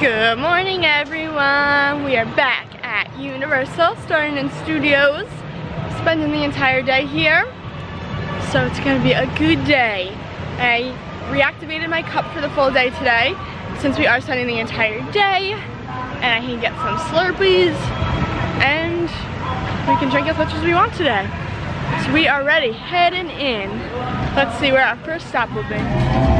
Good morning everyone. We are back at Universal starting in Studios. Spending the entire day here. So it's gonna be a good day. I reactivated my cup for the full day today since we are spending the entire day and I can get some Slurpees and we can drink as much as we want today. So we are ready, heading in. Let's see where our first stop will be.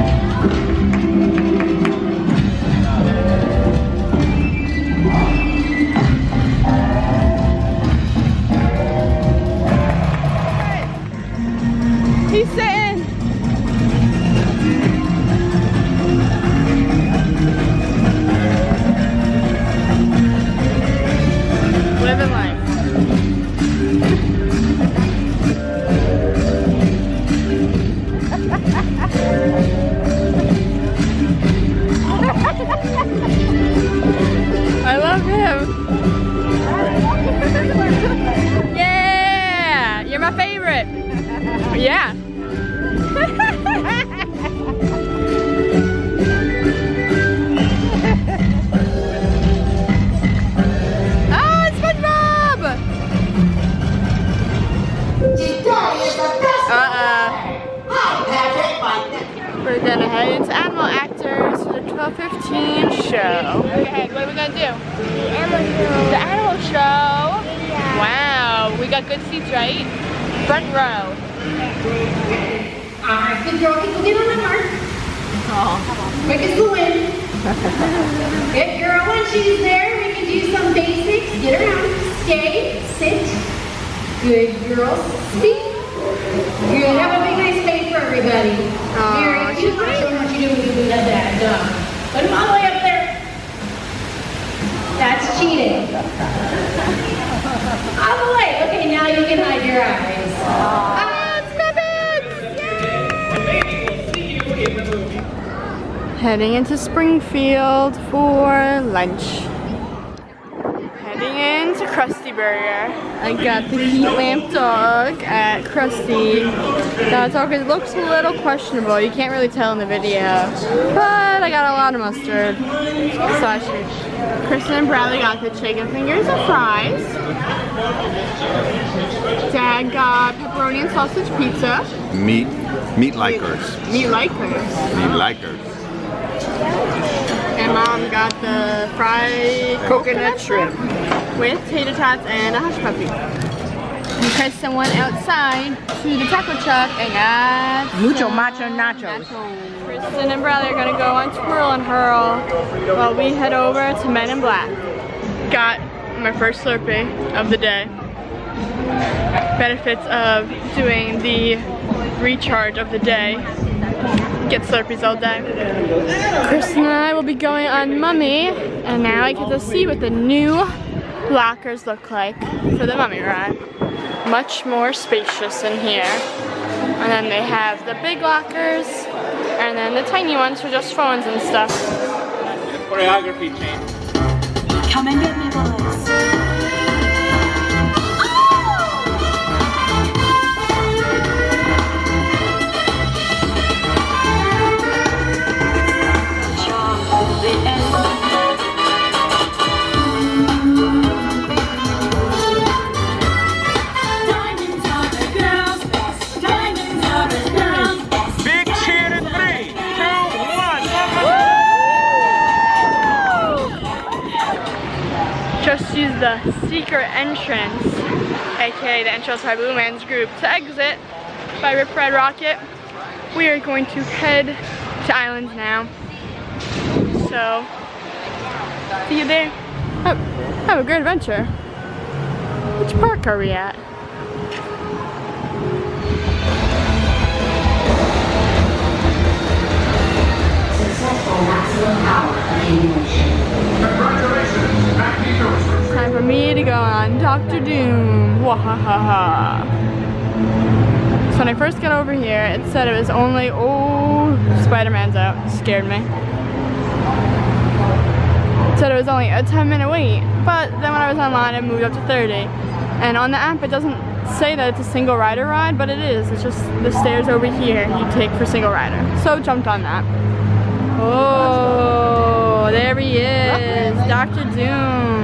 Front row. Alright, good girl, can get on the mark. Oh. Quick as the wind. Good girl, when she's there, we can do some basics. Get around, stay, sit. Good girl, speak. Good, have a big nice face for everybody. Aw, Very. Show them what you do when you do that. Dumb. Put them all the way up there. That's cheating. All the way. Okay, now you can hide your eyes. Heading into Springfield for lunch. Heading into Krusty Burger. I got the heat lamp dog at Krusty. That dog it looks a little questionable. You can't really tell in the video. But I got a lot of mustard. Sausage. Kristen and Bradley got the chicken fingers and fries. Dad got pepperoni and sausage pizza. Meat, meat likers, Meat likers. meat likers. And mom got the fried coconut shrimp with tater tots and a hush puppy. And Kristen went outside to the taco truck and got Mucho macho nachos. nachos. Kristen and Bradley are gonna go on Twirl and Hurl while we head over to Men in Black. Got my first Slurpee of the day. Benefits of doing the recharge of the day. Get Slurpees all day. Kristen and I will be going on Mummy, and now I get to see what the new lockers look like for the Mummy ride. Much more spacious in here. And then they have the big lockers, and then the tiny ones for just phones and stuff. choreography change. Come and get me, boys. The secret entrance, aka the entrance by Blue Man's group, to exit by Rip Ride Rockit. We are going to head to Islands now. So, see you there. Have, have a great adventure. Which park are we at? Successful maximum power Time for me to go on Doctor Doom. Wahahaha. So when I first got over here, it said it was only, oh, Spider-Man's out. Scared me. It said it was only a 10 minute wait, but then when I was online, it moved up to 30. And on the app, it doesn't say that it's a single rider ride, but it is. It's just the stairs over here you take for single rider. So jumped on that. Oh, Oh, there he is, Dr. Doom.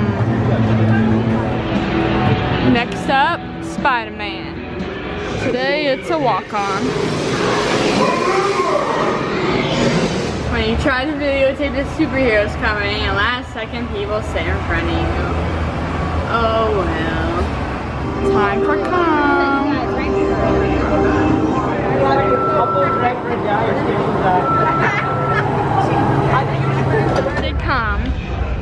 Next up, Spider-Man. Today it's a walk-on. When you try to videotape the superheroes coming, and last second people sit in front of you. Oh well. Time for Kong. Did come,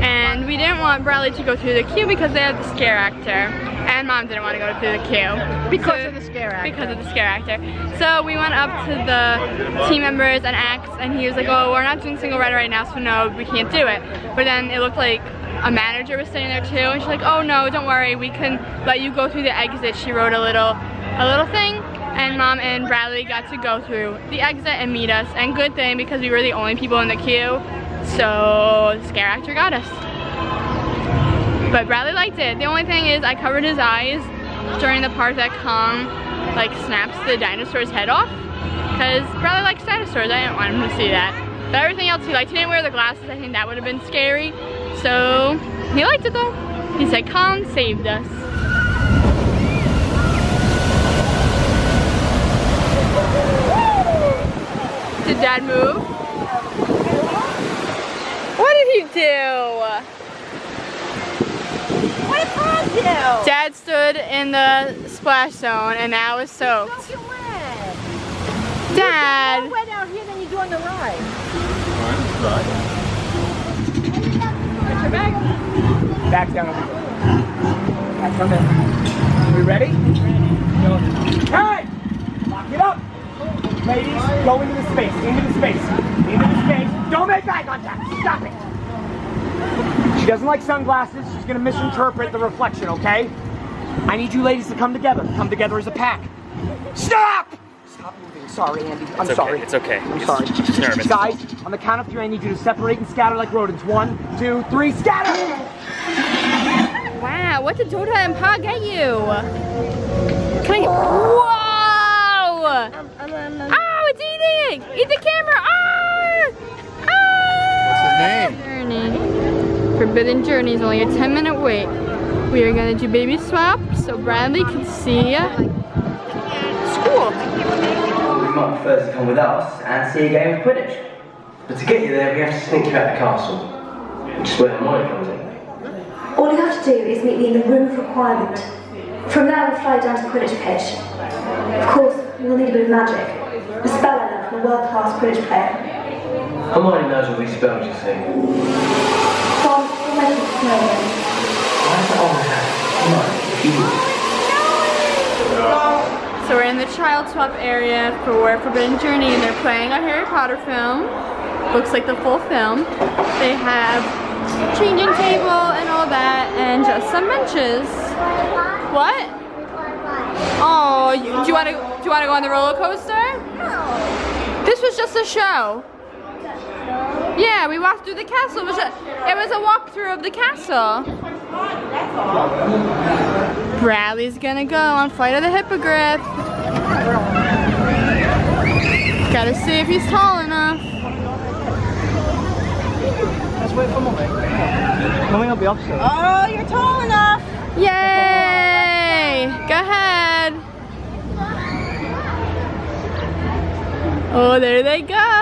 and we didn't want Bradley to go through the queue because they had the scare actor, and Mom didn't want to go through the queue Because of the scare actor. Because of the scare actor. So we went up to the team members and acts, and he was like, "Oh, we're not doing single rider right now, so no, we can't do it." But then it looked like a manager was sitting there too, and she's like, "Oh no, don't worry, we can let you go through the exit." She wrote a little, a little thing, and Mom and Bradley got to go through the exit and meet us. And good thing because we were the only people in the queue, so the scare actor got us. But Bradley liked it. The only thing is I covered his eyes during the part that Kong like snaps the dinosaur's head off. Because Bradley likes dinosaurs. I didn't want him to see that. But everything else he liked. He didn't wear the glasses. I think that would have been scary. So he liked it though. He said Kong saved us. Did dad move? What did he do? What did Paul do? Dad stood in the splash zone and now is soaked. Don't get wet. Dad! More wet out here than you do on the ride. Back down over here. Back from there. We ready? Hey! Lock it up! Ladies, go into the space, into the space, into the space. Don't make eye contact. Stop it. She doesn't like sunglasses. She's gonna misinterpret the reflection, okay? I need you ladies to come together. Come together as a pack. Stop! Stop moving. Sorry, Andy. I'm It's okay, sorry. it's okay. I'm He's sorry. just nervous. Guys, on the count of three, I need you to separate and scatter like rodents. One, two, three, scatter! Wow, what did Dota and Pa get you? Can I Forbidden Journey is only a 10 minute wait. We are gonna do baby swap so Bradley can see school. You might prefer to come with us and see a game of Quidditch. But to get you there, we have to sneak you out the castle, which is where Hermione comes in. All you have to do is meet me in the room of requirement. From there, we'll fly down to Quidditch pitch. Of course, we'll need a bit of magic. A spell I learned from a world-class Quidditch player. Hermione knows all these spells, you see. Ron, we'll make it snow again. Why is that on the hat? Hermione, if you. So we're in the child swap area for Forbidden Journey and they're playing a Harry Potter film. Looks like the full film. They have changing table and all that and just some benches. What? Oh, you- do you want to do you want to go on the roller coaster? No. This was just a show. Yeah, we walked through the castle. It was a, it was a walkthrough of the castle. Bradley's gonna go on Flight of the Hippogriff. Gotta see if he's tall enough. Let's wait for Mommy. Mommy will be up soon. Oh, you're tall enough. Yay! Go ahead. Oh, there they go.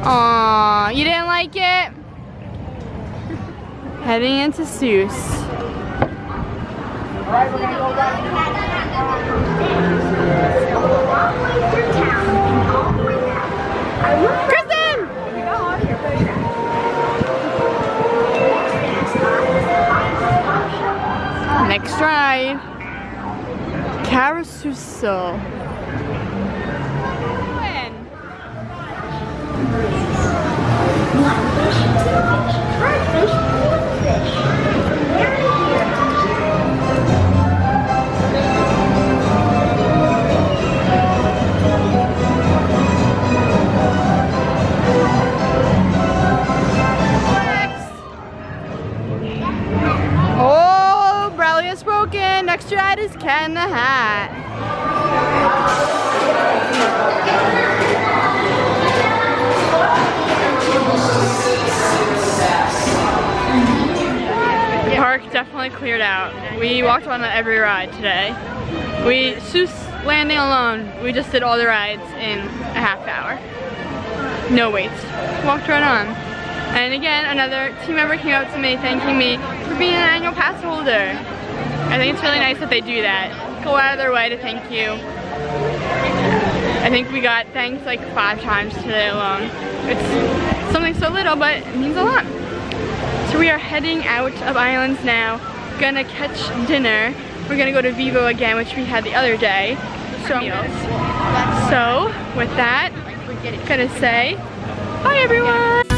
Aw, you didn't like it? Heading into Seuss. Kristen! Next ride. Carousel. Next ride is Cat in the Hat. The park definitely cleared out. We walked on every ride today. We, Seuss Landing alone, we just did all the rides in a half hour. No waits. Walked right on. And again, another team member came up to me thanking me for being an annual pass holder. I think it's really nice that they do that. Go out of their way to thank you. I think we got thanks like five times today alone. It's something so little, but it means a lot. So we are heading out of Islands now. Gonna catch dinner. We're gonna go to Vivo again, which we had the other day. So, so with that, gonna say bye everyone.